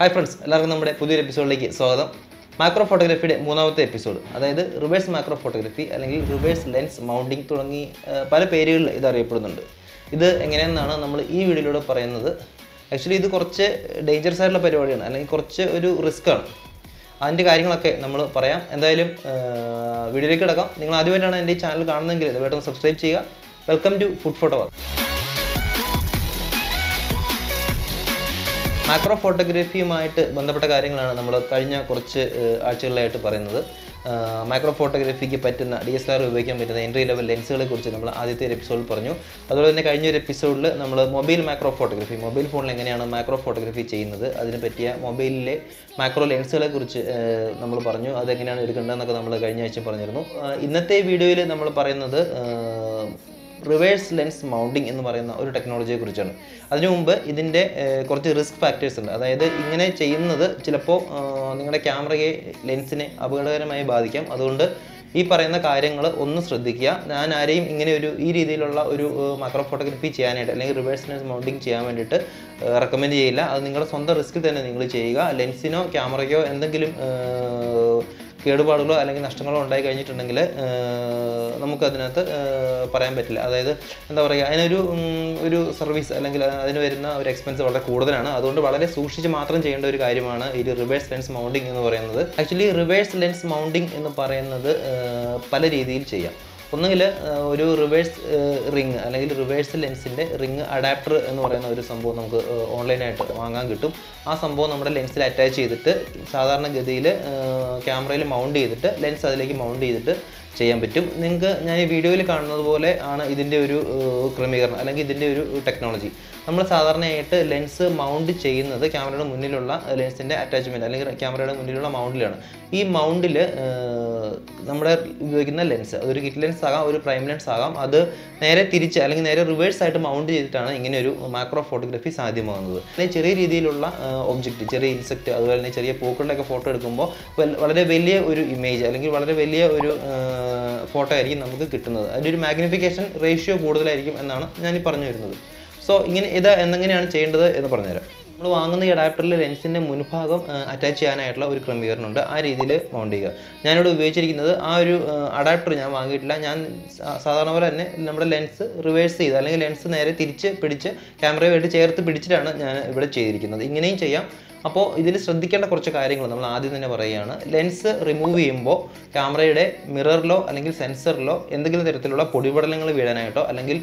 Hi friends എല്ലാവർക്കും നമ്മുടെ പുതിയൊരു എപ്പിസോഡിലേക്ക് സ്വാഗതം. മാക്രോ ഫോട്ടോഗ്രാഫിയുടെ മൂന്നാമത്തെ എപ്പിസോഡ് അതായത് റിവേഴ്സ് മാക്രോ ഫോട്ടോഗ്രാഫി അല്ലെങ്കിൽ റിവേഴ്സ് ലെൻസ് മൗണ്ടിങ് തുടങ്ങി പല പേരുകളിൽ ഇത് അറിയപ്പെടുന്നുണ്ട്. ഇത് എങ്ങനെയെന്നാണ് നമ്മൾ ഈ വീഡിയോയിലൂടെ പറയുന്നത്. ആക്ച്വലി ഇത് കുറച്ച് ഡേഞ്ചറസ് ആയിട്ടുള്ള പരിപാടിയാണ്. അല്ലെങ്കിൽ കുറച്ച് ഒരു റിസ്ക് ആണ്. അതിന്റെ കാര്യങ്ങളൊക്കെ നമ്മൾ പറയാം. എന്തായാലും വീഡിയോയിലേക്ക് കിടക്കാം. നിങ്ങൾ ആദ്യമായിട്ടാണ് എന്റെ ചാനൽ കാണുന്നതെങ്കിൽ ദയവായിട്ടും സബ്സ്ക്രൈബ് ചെയ്യുക. Welcome to food photo macro ഫോട്ടോഗ്രാഫിയുമായിട്ട് ബന്ധപ്പെട്ട കാര്യങ്ങളാണ് നമ്മൾ കഴിഞ്ഞ കുറച്ച് ആഴ്ചകളിലായിട്ട് പറയുന്നത്. മൈക്രോ ഫോട്ടോഗ്രാഫിക്ക് പറ്റുന്ന ഡി എസ് ആർ ഉപയോഗിക്കാൻ പറ്റുന്ന എൻട്രി ലെവൽ ലെൻസുകളെ കുറിച്ച് നമ്മൾ ആദ്യത്തെ ഒരു എപ്പിസോഡിൽ പറഞ്ഞു. അതുപോലെ തന്നെ കഴിഞ്ഞ ഒരു എപ്പിസോഡിൽ നമ്മൾ മൊബൈൽ മൈക്രോ ഫോട്ടോഗ്രഫി മൊബൈൽ ഫോണിൽ എങ്ങനെയാണ് മൈക്രോ ഫോട്ടോഗ്രഫി ചെയ്യുന്നത് അതിന് പറ്റിയ മൊബൈലിലെ മൈക്രോ ലെൻസുകളെ കുറിച്ച് നമ്മൾ പറഞ്ഞു. അതെങ്ങനെയാണ് എടുക്കേണ്ടതെന്നൊക്കെ നമ്മൾ കഴിഞ്ഞ ആഴ്ച പറഞ്ഞിരുന്നു. ഇന്നത്തെ വീഡിയോയിൽ നമ്മൾ പറയുന്നത് റിവേഴ്സ് ലെൻസ് മൗണ്ടിങ് എന്ന് പറയുന്ന ഒരു ടെക്നോളജിയെ കുറിച്ചാണ് അതിനു മുമ്പ് ഇതിന്റെ കുറച്ച് റിസ്ക് ഫാക്ടേഴ്സ് ഉണ്ട്. അതായത് ഇങ്ങനെ ചെയ്യുന്നത് ചിലപ്പോൾ നിങ്ങളുടെ ക്യാമറയെ ലെൻസിനെ അപകടകരമായി ബാധിക്കാം. അതുകൊണ്ട് ഈ പറയുന്ന കാര്യങ്ങൾ ഒന്ന് ശ്രദ്ധിക്കുക. ഞാൻ ആരെയും ഇങ്ങനെ ഒരു ഈ രീതിയിലുള്ള ഒരു മൈക്രോ ഫോട്ടോഗ്രാഫി ചെയ്യാനായിട്ട് അല്ലെങ്കിൽ റിവേഴ്സ് ലെൻസ് മൗണ്ടിങ് ചെയ്യാൻ വേണ്ടിയിട്ട് റെക്കമെൻഡ് ചെയ്യില്ല. അത് നിങ്ങളുടെ സ്വന്തം റിസ്കിൽ തന്നെ നിങ്ങൾ ചെയ്യുക. ലെൻസിനോ ക്യാമറയ്ക്കോ എന്തെങ്കിലും കേടുപാടുകളോ അല്ലെങ്കിൽ നഷ്ടങ്ങളോ ഉണ്ടായി കഴിഞ്ഞിട്ടുണ്ടെങ്കിൽ നമുക്കതിനകത്ത് പറയാൻ പറ്റില്ല. അതായത് എന്താ പറയുക അതിനൊരു ഒരു സർവീസ് അല്ലെങ്കിൽ അതിന് വരുന്ന ഒരു എക്സ്പെൻസ് വളരെ കൂടുതലാണ്. അതുകൊണ്ട് വളരെ സൂക്ഷിച്ച് മാത്രം ചെയ്യേണ്ട ഒരു കാര്യമാണ് ഈ റിവേഴ്സ് ലെൻസ് മൗണ്ടിങ് എന്ന് പറയുന്നത്. ആക്ച്വലി റിവേഴ്സ് ലെൻസ് മൗണ്ടിങ് എന്ന് പറയുന്നത് പല രീതിയിൽ ചെയ്യാം. ഒന്നുകിൽ ഒരു റിവേഴ്സ് റിങ് അല്ലെങ്കിൽ റിവേഴ്സ് ലെൻസിന്റെ റിങ് അഡാപ്റ്റർ എന്ന് പറയുന്ന ഒരു സംഭവം നമുക്ക് ഓൺലൈനായിട്ട് വാങ്ങാൻ കിട്ടും. ആ സംഭവം നമ്മുടെ ലെൻസിൽ അറ്റാച്ച് ചെയ്തിട്ട് സാധാരണ ഗതിയിൽ ക്യാമറയിൽ മൗണ്ട് ചെയ്തിട്ട് ലെൻസ് അതിലേക്ക് മൗണ്ട് ചെയ്തിട്ട് ചെയ്യാൻ പറ്റും. നിങ്ങൾക്ക് ഞാൻ ഈ വീഡിയോയിൽ കാണുന്നത് പോലെ ആണ് ഇതിന്റെ ഒരു ക്രമീകരണം അല്ലെങ്കിൽ ഇതിന്റെ ഒരു ടെക്നോളജി നമ്മൾ സാധാരണയായിട്ട് ലെൻസ് മൗണ്ട് ചെയ്യുന്നത് ക്യാമറയുടെ മുന്നിലുള്ള ലെൻസിന്റെ അറ്റാച്ച്മെന്റ് അല്ലെങ്കിൽ ക്യാമറയുടെ മുന്നിലുള്ള മൗണ്ടിലാണ്. ഈ മൗണ്ടിൽ നമ്മുടെ ഉപയോഗിക്കുന്ന ലെൻസ് അതൊരു കിറ്റ് ലെൻസ് ആകാം ഒരു പ്രൈം ലെൻസ് ആകാം അത് നേരെ തിരിച്ച് അല്ലെങ്കിൽ നേരെ റിവേഴ്സ് ആയിട്ട് മൗണ്ട് ചെയ്തിട്ടാണ് ഇങ്ങനെ ഒരു മാക്രോ ഫോട്ടോഗ്രാഫി സാധ്യമാകുന്നത്. അല്ലെങ്കിൽ ചെറിയ രീതിയിലുള്ള ഒബ്ജക്റ്റ് ചെറിയ ഇൻസെക്റ്റ് അതുപോലെ തന്നെ ചെറിയ പൂക്കളുടെയൊക്കെ ഫോട്ടോ എടുക്കുമ്പോൾ വളരെ വലിയ ഒരു ഇമേജ് അല്ലെങ്കിൽ വളരെ വലിയ ഒരു ഫോട്ടോ ആയിരിക്കും നമുക്ക് കിട്ടുന്നത്. അതിന്റെ ഒരു മാഗ്നിഫിക്കേഷൻ റേഷ്യോ കൂടുതലായിരിക്കും എന്നാണ് ഞാൻ പറഞ്ഞു വരുന്നത്. സോ ഇങ്ങനെ ഇത് എന്നെങ്ങനെയാണ് ചെയ്യേണ്ടത് എന്ന് പറഞ്ഞുതരാം. നമ്മൾ വാങ്ങുന്ന ഈ അഡാപ്റ്ററിൽ ലെൻസിന്റെ മുൻഭാഗം അറ്റാച്ച് ചെയ്യാനായിട്ടുള്ള ഒരു ക്രമീകരണമുണ്ട്. ആ രീതിയിൽ മൗണ്ട് ചെയ്യുക. ഞാനിവിടെ ഉപയോഗിച്ചിരിക്കുന്നത് ആ ഒരു അഡാപ്റ്റർ ഞാൻ വാങ്ങിയിട്ടില്ല. ഞാൻ സാധാരണ പോലെ തന്നെ നമ്മുടെ ലെൻസ് റിവേഴ്സ് ചെയ്ത് അല്ലെങ്കിൽ ലെൻസ് നേരെ തിരിച്ച് പിടിച്ച് ക്യാമറയുമായിട്ട് ചേർത്ത് പിടിച്ചിട്ടാണ് ഞാൻ ഇവിടെ ചെയ്തിരിക്കുന്നത്. ഇങ്ങനെയും ചെയ്യാം. അപ്പോൾ ഇതിൽ ശ്രദ്ധിക്കേണ്ട കുറച്ച് കാര്യങ്ങൾ നമ്മൾ ആദ്യം തന്നെ പറയുകയാണ്. ലെൻസ് റിമൂവ് ചെയ്യുമ്പോൾ ക്യാമറയുടെ മിററിലോ അല്ലെങ്കിൽ സെൻസറിലോ എന്തെങ്കിലും തരത്തിലുള്ള പൊടിപടലങ്ങൾ വീഴാനായിട്ടോ അല്ലെങ്കിൽ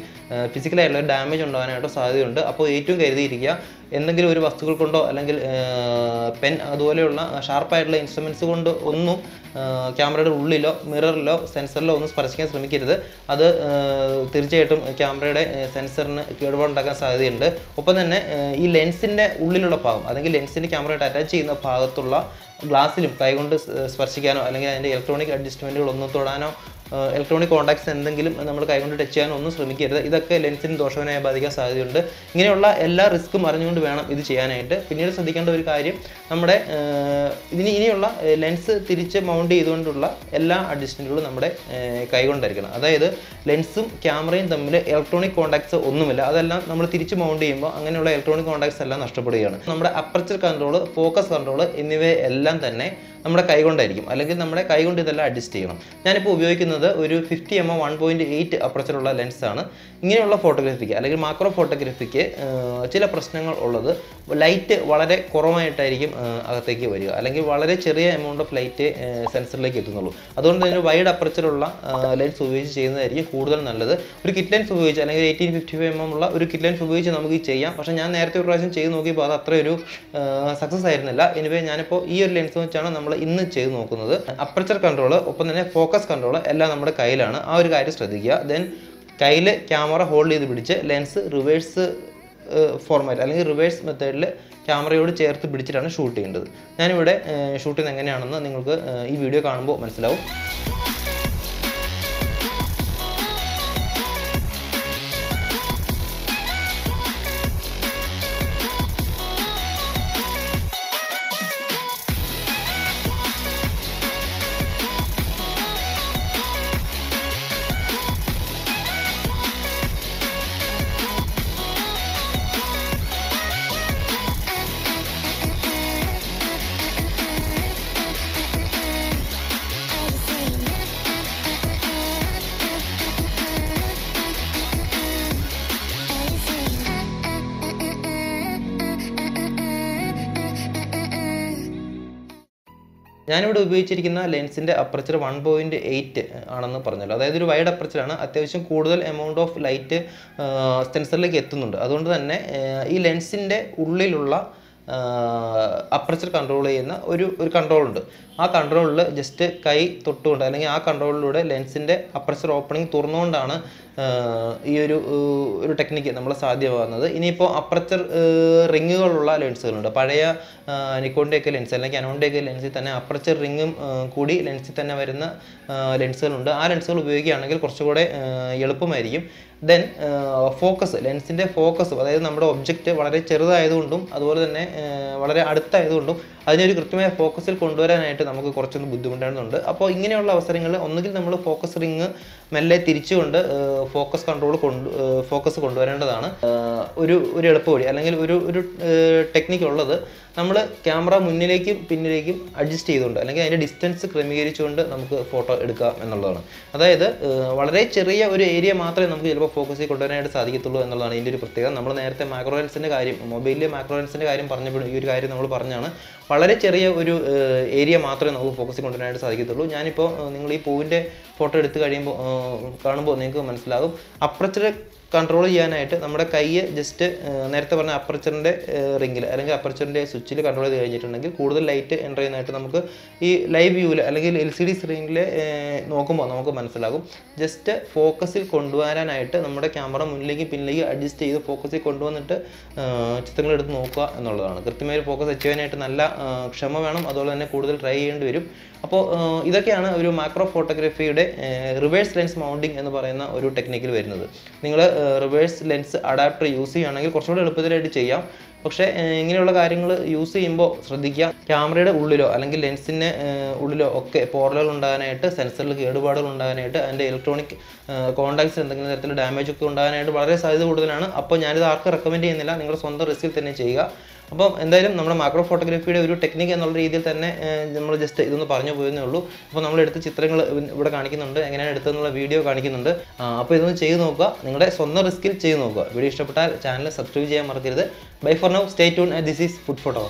ഫിസിക്കലായിട്ടുള്ള ഡാമേജ് ഉണ്ടാകാനായിട്ടോ സാധ്യതയുണ്ട്. അപ്പോൾ ഏറ്റവും കരുതിയിരിക്കുക എന്തെങ്കിലും ഒരു വസ്തുക്കൾ കൊണ്ടോ അല്ലെങ്കിൽ പെൻ അതുപോലെയുള്ള ഷാർപ്പായിട്ടുള്ള ഇൻസ്ട്രുമെന്റ്സ് കൊണ്ട് ഒന്നും ക്യാമറയുടെ ഉള്ളിലോ മിററിലോ സെൻസറിലോ ഒന്നും സ്പർശിക്കാൻ ശ്രമിക്കരുത്. അത് തീർച്ചയായിട്ടും ക്യാമറയുടെ സെൻസറിന് കേടുപാടുണ്ടാക്കാൻ സാധ്യതയുണ്ട്. ഒപ്പം തന്നെ ഈ ലെൻസിന്റെ ഉള്ളിലുള്ള ഭാഗം അല്ലെങ്കിൽ ലെൻസിന്റെ ക്യാമറയായിട്ട് അറ്റാച്ച് ചെയ്യുന്ന ഭാഗത്തുള്ള ഗ്ലാസ്സിലും കൈകൊണ്ട് സ്പർശിക്കാനോ അല്ലെങ്കിൽ അതിന്റെ ഇലക്ട്രോണിക് അഡ്ജസ്റ്റ്മെന്റുകൾ ഒന്നും തൊടാനോ ഇലക്ട്രോണിക് കോൺടാക്ട്സ് എന്തെങ്കിലും നമ്മൾ കൈകൊണ്ട് ടച്ച് ചെയ്യാൻ ഒന്നും ശ്രമിക്കരുത്. ഇതൊക്കെ ലെൻസിന് ദോഷകരമായി ബാധിക്കാൻ സാധ്യതയുണ്ട്. ഇങ്ങനെയുള്ള എല്ലാ റിസ്ക്കും അറിഞ്ഞുകൊണ്ട് വേണം ഇത് ചെയ്യാനായിട്ട്. പിന്നീട് ശ്രദ്ധിക്കേണ്ട ഒരു കാര്യം നമ്മുടെ ഇതിന് ഇനിയുള്ള ലെൻസ് തിരിച്ച് മൗണ്ട് ചെയ്തുകൊണ്ടുള്ള എല്ലാ അഡ്ജസ്റ്റ്മെന്റുകളും നമ്മുടെ കൈകൊണ്ടായിരിക്കണം. അതായത് ലെൻസും ക്യാമറയും തമ്മിൽ ഇലക്ട്രോണിക് കോൺടാക്ട്സ് ഒന്നുമില്ല. അതെല്ലാം നമ്മൾ തിരിച്ച് മൗണ്ട് ചെയ്യുമ്പോൾ അങ്ങനെയുള്ള ഇലക്ട്രോണിക് കോൺടാക്ട്സ് എല്ലാം നഷ്ടപ്പെടുകയാണ്. നമ്മുടെ അപ്പർച്ചർ കൺട്രോൾ ഫോക്കസ് കൺട്രോൾ എന്നിവയെല്ലാം തന്നെ നമ്മുടെ കൈകൊണ്ടായിരിക്കും. അല്ലെങ്കിൽ നമ്മുടെ കൈകൊണ്ട് ഇതെല്ലാം അഡ്ജസ്റ്റ് ചെയ്യണം. ഞാനിപ്പോൾ ഉപയോഗിക്കുന്നത് ഒരു fifty M M one point eight അപ്രച്ചറുള്ള ലെൻസാണ് ഇങ്ങനെയുള്ള ഫോട്ടോഗ്രാഫിക്ക് അല്ലെങ്കിൽ മാക്രോ ഫോട്ടോഗ്രാഫിക്ക് ചില പ്രശ്നങ്ങൾ ഉള്ളത് ലൈറ്റ് വളരെ കുറവായിട്ടായിരിക്കും അകത്തേക്ക് വരിക. അല്ലെങ്കിൽ വളരെ ചെറിയ എമൗണ്ട് ഓഫ് ലൈറ്റ് സെൻസറിലേക്ക് എത്തുന്നുള്ളൂ. അതുകൊണ്ട് തന്നെ വൈഡ് അപ്പർച്ചറുള്ള ലെൻസ് ഉപയോഗിച്ച് ചെയ്യുന്നതായിരിക്കും കൂടുതൽ നല്ലത്. ഒരു കിറ്റ് ലെൻസ് ഉപയോഗിച്ച് അല്ലെങ്കിൽ eighteen fifty five M M ഉള്ള ഒരു കിറ്റ് ലെൻസ് ഉപയോഗിച്ച് നമുക്ക് ചെയ്യാം. പക്ഷേ ഞാൻ നേരത്തെ ഒരു പ്രാവശ്യം ചെയ്ത് നോക്കിയപ്പോൾ അത് അത്രയൊരു സക്സസ് ആയിരുന്നില്ല. എനിവേ ഞാനിപ്പോൾ ഈ ഒരു ലെൻസ് വെച്ചാണ് നമ്മൾ ഇന്ന് ചെയ്ത് നോക്കുന്നത് അപ്പർച്ചർ കൺട്രോൾ ഒപ്പം തന്നെ ഫോക്കസ് കൺട്രോൾ എല്ലാം നമ്മുടെ കയ്യിലാണ്. ആ ഒരു കാര്യം ശ്രദ്ധിക്കുക. ദെൻ കയ്യിൽ ക്യാമറ ഹോൾഡ് ചെയ്ത് പിടിച്ച് ലെൻസ് റിവേഴ്സ് ഫോർമാറ്റ് അല്ലെങ്കിൽ റിവേഴ്സ് മെത്തേഡിൽ ക്യാമറയോട് ചേർത്ത് പിടിച്ചിട്ടാണ് ഷൂട്ട് ചെയ്യേണ്ടത്. ഞാനിവിടെ ഷൂട്ട് ചെയ്യുന്നത് എങ്ങനെയാണെന്ന് നിങ്ങൾക്ക് ഈ വീഡിയോ കാണുമ്പോൾ മനസ്സിലാവും. ഞാനിവിടെ ഉപയോഗിച്ചിരിക്കുന്ന ലെൻസിന്റെ അപ്പർച്ചർ വൺ പോയിന്റ് എയ്റ്റ് ആണെന്ന് പറഞ്ഞല്ലോ. അതായത് ഒരു വൈഡ് അപ്പർച്ചറാണ്. അത്യാവശ്യം കൂടുതൽ എമൗണ്ട് ഓഫ് ലൈറ്റ് സെൻസറിലേക്ക് എത്തുന്നുണ്ട്. അതുകൊണ്ട് തന്നെ ഈ ലെൻസിന്റെ ഉള്ളിലുള്ള അപ്പർച്ചർ കൺട്രോൾ ചെയ്യുന്ന ഒരു ഒരു കൺട്രോളുണ്ട്. ആ കൺട്രോളിൽ ജസ്റ്റ് കൈ തൊട്ടുകൊണ്ട് അല്ലെങ്കിൽ ആ കൺട്രോളിലൂടെ ലെൻസിന്റെ അപ്പർച്ചർ ഓപ്പണിംഗ് തുറന്നുകൊണ്ടാണ് ഈ ഒരു ഒരു ടെക്നിക്ക് നമ്മൾ സാധ്യമാകുന്നത്. ഇനിയിപ്പോൾ അപ്പർച്ചർ റിങ്ങുകളുള്ള ലെൻസുകളുണ്ട് പഴയ നിക്കോണിന്റെയൊക്കെ ലെൻസ് അല്ലെങ്കിൽ അനോണ്ടേക്ക് ലെൻസിൽ തന്നെ അപ്പർച്ചർ റിങ്ങും കൂടി ലെൻസിൽ തന്നെ വരുന്ന ലെൻസുകളുണ്ട് ആ ലെൻസുകൾ ഉപയോഗിക്കുകയാണെങ്കിൽ കുറച്ചുകൂടെ എളുപ്പമായിരിക്കും. ദെൻ ഫോക്കസ് ലെൻസിന്റെ ഫോക്കസ് അതായത് നമ്മുടെ ഒബ്ജക്റ്റ് വളരെ ചെറുതായതുകൊണ്ടും അതുപോലെ തന്നെ വളരെ അടുത്തായതുകൊണ്ടും അതിനൊരു കൃത്യമായ ഫോക്കസിൽ കൊണ്ടുവരാനായിട്ട് നമുക്ക് കുറച്ചൊന്ന് ബുദ്ധിമുട്ടാണെന്നുണ്ട് അപ്പോൾ ഇങ്ങനെയുള്ള അവസരങ്ങളിൽ ഒന്നുകിൽ നമ്മൾ ഫോക്കസ് റിങ് മെല്ലെ തിരിച്ചുകൊണ്ട് ഫോക്കസ് കൺട്രോൾ കൊണ്ട് ഫോക്കസ് കൊണ്ടുവരേണ്ടതാണ്. ഒരു ഒരു ഒരു എളുപ്പവഴി അല്ലെങ്കിൽ ഒരു ഒരു ടെക്നിക്ക് ഉള്ളത് നമ്മൾ ക്യാമറ മുന്നിലേക്കും പിന്നിലേക്കും അഡ്ജസ്റ്റ് ചെയ്തുകൊണ്ട് അല്ലെങ്കിൽ അതിന്റെ ഡിസ്റ്റൻസ് ക്രമീകരിച്ചുകൊണ്ട് നമുക്ക് ഫോട്ടോ എടുക്കാം എന്നുള്ളതാണ്. അതായത് വളരെ ചെറിയ ഒരു ഏരിയ മാത്രമേ നമുക്ക് ചിലപ്പോൾ ഫോക്കസ് കൊണ്ടുവരാനായിട്ട് സാധിക്കത്തുള്ളൂ എന്നുള്ളതാണ് ഇതിന്റെ ഒരു പ്രത്യേകത. നമ്മൾ നേരത്തെ മാക്രോ ലെൻസിന്റെ കാര്യം മൊബൈലിലെ മാക്രോ ലെൻസിന്റെ കാര്യം പറഞ്ഞപ്പോഴും ഈ ഒരു കാര്യം നമ്മൾ പറഞ്ഞാണ്. വളരെ ചെറിയ ഒരു ഏരിയ മാത്രമേ നമുക്ക് ഫോക്കസ് കൊണ്ടുവരാനായിട്ട് സാധിക്കത്തുള്ളൂ. ഞാനിപ്പോൾ നിങ്ങൾ ഈ പൂവിന്റെ ഫോട്ടോ എടുത്ത് കഴിയുമ്പോൾ കാണുമ്പോൾ നിങ്ങൾക്ക് മനസ്സിലാകും. അപ്രച്ചർ കൺട്രോൾ ചെയ്യാനായിട്ട് നമ്മുടെ കൈ ജസ്റ്റ് നേരത്തെ പറഞ്ഞ അപ്പർച്ചറിന്റെ റിങ്ങിൽ അല്ലെങ്കിൽ അപ്പർച്ചറിന്റെ സ്വിച്ചിൽ കൺട്രോൾ ചെയ്ത് കഴിഞ്ഞിട്ടുണ്ടെങ്കിൽ കൂടുതൽ ലൈറ്റ് എന്റർ ചെയ്യുന്നതായിട്ട് നമുക്ക് ഈ ലൈവ് വ്യൂവിൽ അല്ലെങ്കിൽ എൽ സി ഡി സ്ക്രീനിൽ നോക്കുമ്പോൾ നമുക്ക് മനസ്സിലാകും. ജസ്റ്റ് ഫോക്കസിൽ കൊണ്ടുവരാനായിട്ട് നമ്മുടെ ക്യാമറ മുന്നിലേക്ക് പിന്നിലേക്ക് അഡ്ജസ്റ്റ് ചെയ്ത് ഫോക്കസിൽ കൊണ്ടുവന്നിട്ട് ചിത്രങ്ങൾ എടുത്ത് നോക്കുക എന്നുള്ളതാണ്. കൃത്യമായി ഫോക്കസ് അച്ചീവ് ചെയ്യാനായിട്ട് നല്ല ക്ഷമ വേണം. അതുപോലെ തന്നെ കൂടുതൽ ട്രൈ ചെയ്യേണ്ടി വരും. അപ്പോൾ ഇതൊക്കെയാണ് ഒരു മാക്രോ ഫോട്ടോഗ്രാഫിയുടെ റിവേഴ്സ് ലെൻസ് മൗണ്ടിങ് എന്ന് പറയുന്ന ഒരു ടെക്നിക്കിൽ വരുന്നത്. നിങ്ങൾ റിവേഴ്സ് ലെൻസ് അഡാപ്റ്റർ യൂസ് ചെയ്യുകയാണെങ്കിൽ കുറച്ചുകൂടെ എളുപ്പത്തിലായിട്ട് ചെയ്യാം. പക്ഷേ ഇങ്ങനെയുള്ള കാര്യങ്ങൾ യൂസ് ചെയ്യുമ്പോൾ ശ്രദ്ധിക്കുക. ക്യാമറയുടെ ഉള്ളിലോ അല്ലെങ്കിൽ ലെൻസിന്റെ ഉള്ളിലോ ഒക്കെ പോറലുകൾ ഉണ്ടാകാനായിട്ട് സെൻസറിൽ കേടുപാടുകൾ ഉണ്ടാകാനായിട്ട് അതിന്റെ ഇലക്ട്രോണിക് കോണ്ടാക്ട്സ് എന്തെങ്കിലും തരത്തിൽ ഡാമേജ് ഒക്കെ ഉണ്ടാകാനായിട്ട് വളരെ സാധ്യത കൂടുതലാണ്. അപ്പോൾ ഞാനിത് ആർക്കും റെക്കമെൻഡ് ചെയ്യുന്നില്ല. നിങ്ങൾ സ്വന്തം റിസ്കിൽ തന്നെ ചെയ്യുക. അപ്പം എന്തായാലും നമ്മുടെ മാക്രോ ഫോട്ടോഗ്രാഫിയുടെ ഒരു ടെക്നിക്ക് എന്നുള്ള രീതിയിൽ തന്നെ നമ്മൾ ജസ്റ്റ് ഇതൊന്ന് പറഞ്ഞു പോയെന്നേ ഉള്ളൂ. അപ്പോൾ നമ്മൾ എടുത്ത ചിത്രങ്ങൾ ഇവിടെ കാണിക്കുന്നുണ്ട്. എങ്ങനെയാണ് എടുത്തതെന്നുള്ള വീഡിയോ കാണിക്കുന്നുണ്ട്. അപ്പോൾ ഇതൊന്ന് ചെയ്ത് നോക്കുക. നിങ്ങളുടെ സ്വന്തം റിസ്കിൽ ചെയ്ത് നോക്കുക. വീഡിയോ ഇഷ്ടപ്പെട്ടാൽ ചാനൽ സബ്സ്ക്രൈബ് ചെയ്യാൻ മറക്കരുത്. Bye for now stay tuned this is food photo